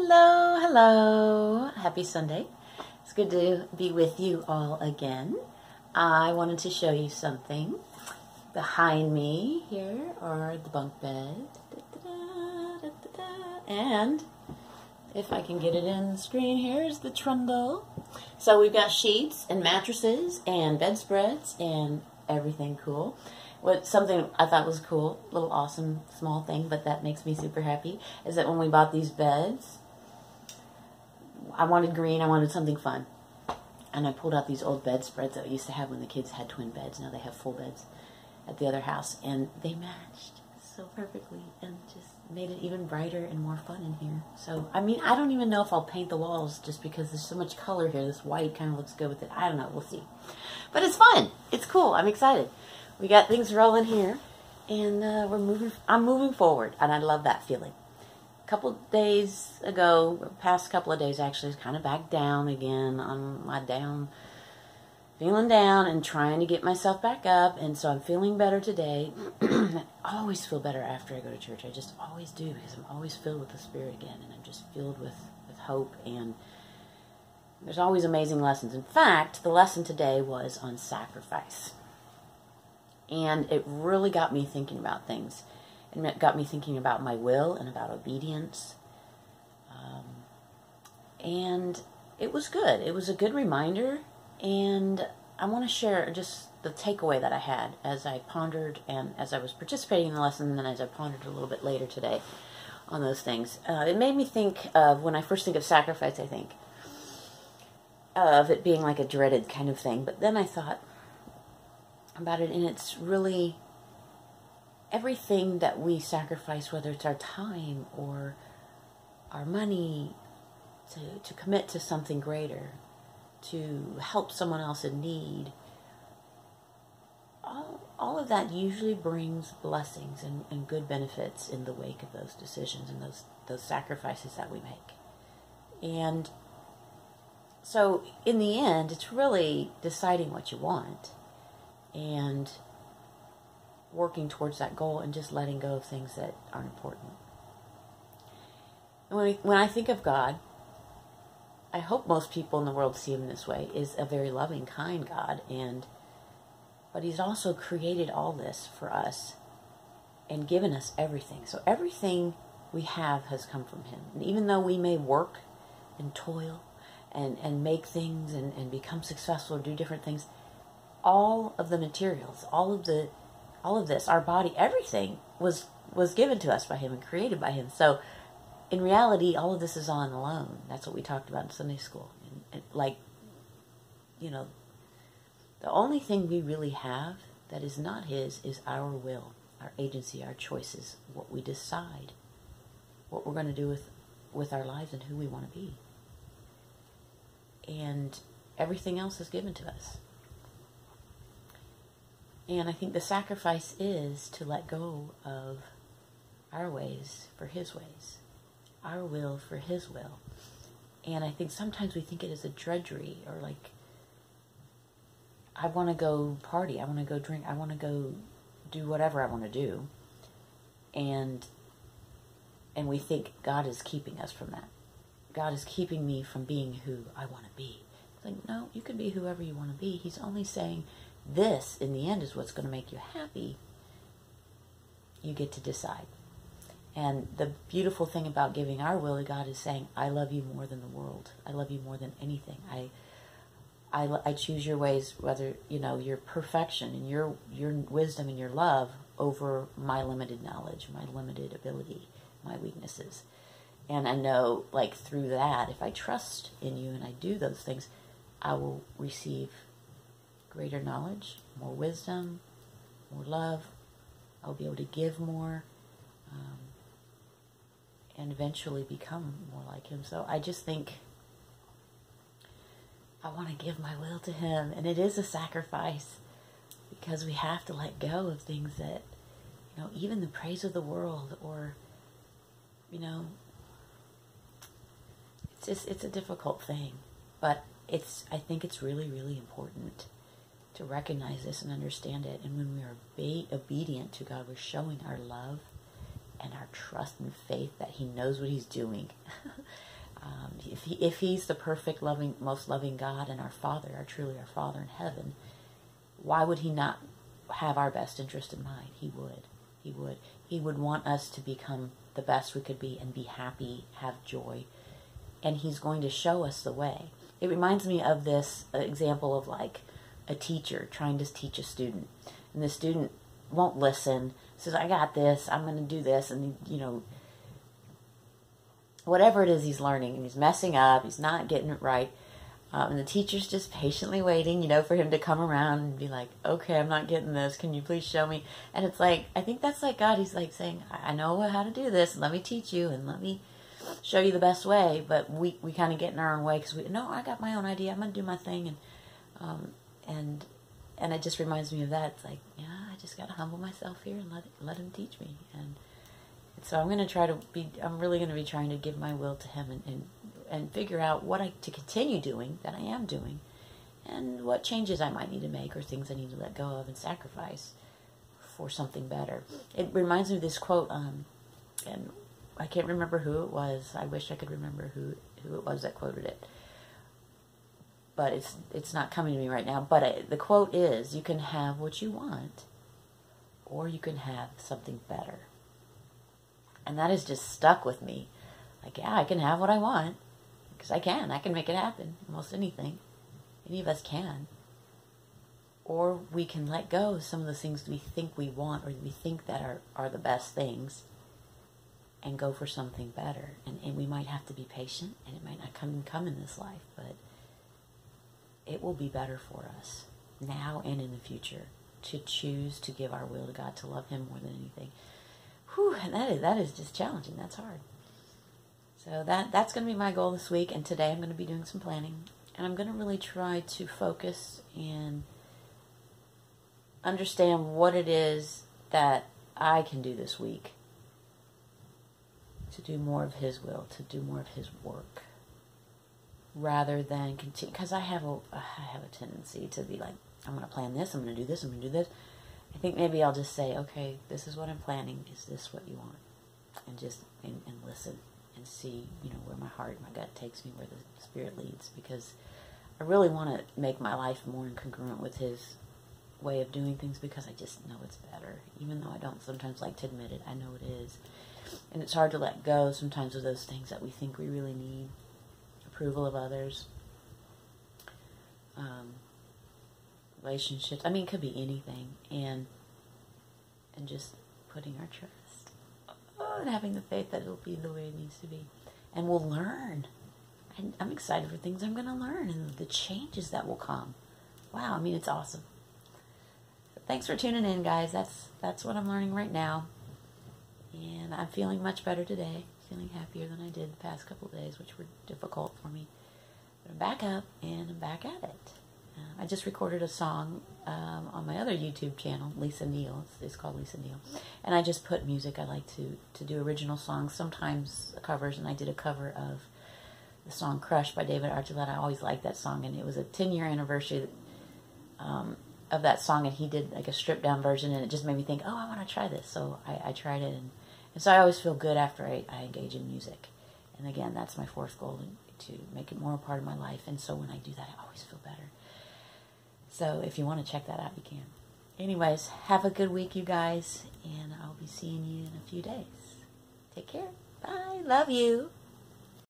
Hello, hello. Happy Sunday. It's good to be with you all again. I wanted to show you something. Behind me here are the bunk bed. And if I can get it in the screen, here's the trundle. So we've got sheets and mattresses and bedspreads and everything cool. What something I thought was cool, little awesome small thing, but that makes me super happy, is that when we bought these beds, I wanted green, I wanted something fun. And I pulled out these old bedspreads that I used to have when the kids had twin beds. Now they have full beds at the other house. And they matched so perfectly and just made it even brighter and more fun in here. So, I mean, I don't even know if I'll paint the walls just because there's so much color here. This white kind of looks good with it. I don't know. We'll see. But it's fun. It's cool. I'm excited. We got things rolling here. And uh, we're moving. I'm moving forward. And I love that feeling. Couple days ago, past couple of days actually, kind of back down again on my down feeling down and trying to get myself back up. And so I'm feeling better today. I always feel better after I go to church. I just always do because I'm always filled with the Spirit again. And I'm just filled with, with hope. And there's always amazing lessons. In fact, the lesson today was on sacrifice. And it really got me thinking about things. And it got me thinking about my will and about obedience. Um, and it was good. It was a good reminder and I want to share just the takeaway that I had as I pondered and as I was participating in the lesson and then as I pondered a little bit later today on those things. Uh, it made me think of when I first think of sacrifice, I think of it being like a dreaded kind of thing. But then I thought about it, and it's really everything that we sacrifice, whether it's our time or our money, to, to commit to something greater, to help someone else in need, all, all of that usually brings blessings and, and good benefits in the wake of those decisions and those, those sacrifices that we make. And so, in the end, it's really deciding what you want and working towards that goal and just letting go of things that aren't important. When, we, when I think of God, I hope most people in the world see him this way, is a very loving, kind God, and but he's also created all this for us and given us everything. So everything we have has come from him. And even though we may work and toil and, and make things and, and become successful or do different things, all of the materials, all of the all of this, our body, everything was was given to us by him and created by him. So in reality, all of this is on loan. That's what we talked about in Sunday school. And, and, like, you know, the only thing we really have that is not His is our will, our agency, our choices, what we decide, what we're going to do with, with our lives and who we want to be. And everything else is given to us. And I think the sacrifice is to let go of our ways for His ways our will for His will. And I think sometimes we think it is a drudgery or like, I want to go party, I want to go drink, I want to go do whatever I want to do. And and we think God is keeping us from that. God is keeping me from being who I want to be. It's like, no, you can be whoever you want to be. He's only saying this in the end is what's going to make you happy. You get to decide. And the beautiful thing about giving our will to God is saying, I love you more than the world. I love you more than anything. I, I, I choose your ways, whether, you know, your perfection and your, your wisdom and your love over my limited knowledge, my limited ability, my weaknesses. And I know, like, through that, if I trust in you and I do those things, I will receive greater knowledge, more wisdom, more love. I'll be able to give more. Um, and eventually become more like him. So I just think I want to give my will to him. And it is a sacrifice because we have to let go of things that, you know, even the praise of the world or, you know, it's just, it's a difficult thing. But it's, I think it's really, really important to recognize this and understand it. And when we are be obedient to God, we're showing our love and our trust and faith that He knows what He's doing. Um, if, he, if He's the perfect, loving, most loving God and our Father, our truly our Father in heaven, why would He not have our best interest in mind? He would. He would. He would want us to become the best we could be and be happy, have joy. And He's going to show us the way. It reminds me of this example of like a teacher trying to teach a student. And the student won't listen, says, I got this, I'm going to do this. And, you know, whatever it is he's learning, and he's messing up, he's not getting it right. Um, and the teacher's just patiently waiting, you know, for him to come around and be like, okay, I'm not getting this. Can you please show me? And it's like, I think that's like God. He's like saying, I know how to do this. Let me teach you and let me show you the best way. But we, we kind of get in our own way because we, no, I got my own idea. I'm going to do my thing. And, um, and, and it just reminds me of that. It's like, yeah, I just got to humble myself here and let, let him teach me. And so I'm to try to be, I'm really to be trying to give my will to him and, and and figure out what I to continue doing that I am doing, and what changes I might need to make or things I need to let go of and sacrifice for something better. It reminds me of this quote, um, and I can't remember who it was. I wish I could remember who who it was that quoted it, but it's it's not coming to me right now. But the quote is, "You can have what you want, or you can have something better." And that has just stuck with me. Like, yeah, I can have what I want, because I can. I can make it happen. Almost anything. Any of us can. Or we can let go of some of the things we think we want or we think that are, are the best things and go for something better. And, and we might have to be patient and it might not come, come in this life, but it will be better for us now and in the future to choose to give our will to God, to love Him more than anything. Whew, and that is, that is just challenging. That's hard. So that that's going to be my goal this week. And today I'm going to be doing some planning. And I'm going to really try to focus and understand what it is that I can do this week to do more of His will, to do more of His work, rather than continue. Because I have a I have a tendency to be like, I'm going to plan this, I'm going to do this, I'm going to do this. I think maybe I'll just say, okay, this is what I'm planning. Is this what you want? And just and, and listen and see, you know, where my heart, my gut takes me, where the Spirit leads, because I really want to make my life more incongruent with His way of doing things because I just know it's better. Even though I don't sometimes like to admit it, I know it is. And it's hard to let go sometimes of those things that we think we really need approval of others, um, relationships. I mean, it could be anything. And, and just putting our trust and having the faith that it'll be the way it needs to be. And we'll learn. And I'm excited for things I'm going to learn and the changes that will come. Wow, I mean, it's awesome. thanks for tuning in, guys. That's that's what I'm learning right now. And I'm feeling much better today. Feeling happier than I did the past couple days, which were difficult for me. But I'm back up and I'm back at it. Uh, I just recorded a song um, on my other YouTube channel, Lisa Neal. It's, it's, called Lisa Neal, and I just put music. I like to to do original songs, sometimes covers, and I did a cover of the song "Crush" by David Archuleta. I always liked that song, and it was a 10 year anniversary um, of that song, and he did like a stripped down version, and it just made me think, oh, I want to try this. So I, I tried it, and, and, so I always feel good after I, I engage in music. And again, that's my fourth goal to make it more a part of my life. And so when I do that, I always feel better. So if you want to check that out, you can. Anyways, have a good week, you guys, and I'll be seeing you in a few days. Take care. Bye. Love you.